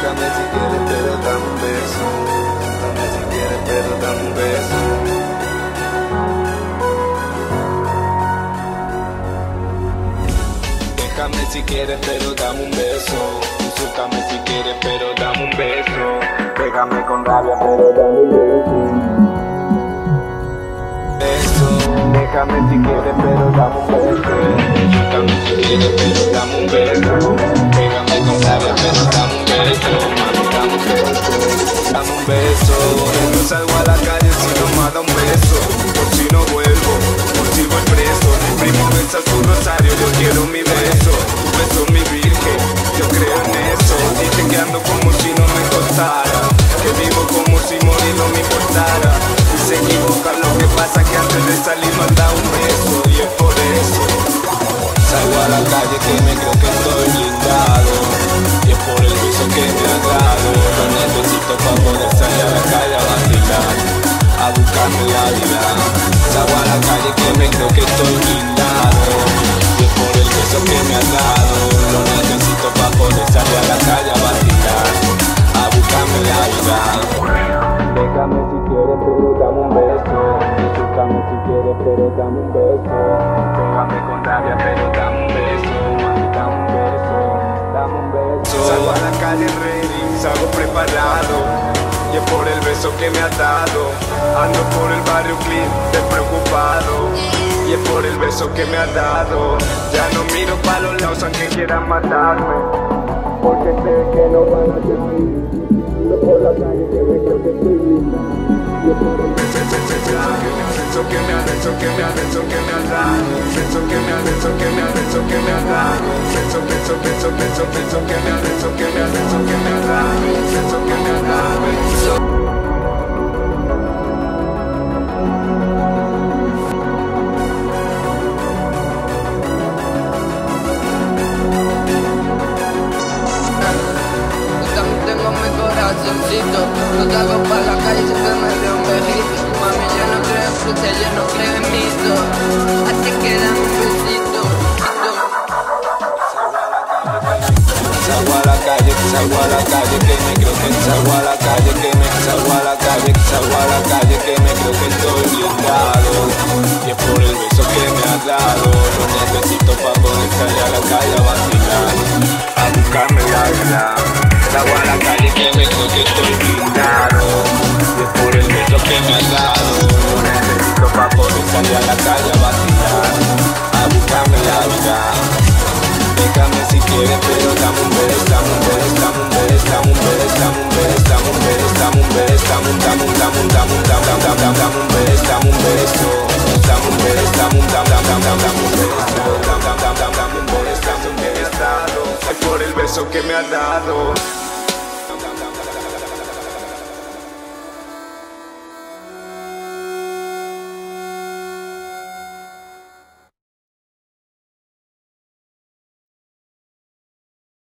Déjame si quieres, pero dame un beso. Si quieres, pero dame un beso. Déjame si quieres, pero dame un beso. Súcame si quieres, pero dame un beso. Pégame con rabia, pero dame un beso. Beso. Déjame si quieres, pero dame un beso. Súcame si quieres, pero dame un beso. Beso. No salgo a la calle si no me da un beso. Por si no vuelvo, por si voy preso. Mi primo besa su rosario, yo quiero mi beso. Tu beso, mi virgen, yo creo en eso. Dicen que ando como si no me costara. Que vivo como si morir no me importara. Y se equivocan, lo que pasa que antes de salir me dado un beso. Y es por eso. Salgo a la calle que me creo que estoy blindado Y es por el beso que me ha dado Lo necesito para que estoy blindado Y es por el beso que me ha dado. Lo necesito para poder salir a la calle a vacilar A buscarme la vida. Déjame si quieres pero dame un beso. Disfrútame si quieres pero dame un beso. Pégame con rabia pero dame un beso. Dame un beso, dame un beso. Salgo a la calle ready, salgo preparado. Y es por el beso que me has dado. Ando por el barrio clean, despreocupado por el beso que me has dado. Ya no miro para los lados aunque quieran matarme. Porque sé que no van a servir por la calle que me creo que estoy beso que me ha beso que me ha beso que me ha dado que me ha beso que me ha beso que me ha ha ha No salgo pa' la calle siempre me veo un bejito Mami, yo no creo en fruta, yo no creo en mito Así que dame un besito. Salgo a la calle, salgo a la calle, que me creo que salgo a la calle, que me salgo a la calle, salgo a la calle, que me creo que estoy blindado. Y es por el beso que me has dado, lo es por el beso que me has dado, necesito para poder salir a la calle a a buscarme la vida. Déjame si quieres, pero dame un beso, dame un beso, dame un beso, dame un beso, dame un beso, dame un beso, dame un beso, dame un, beso, dame un beso, dame un beso, dame un, beso, dame, un beso, beso.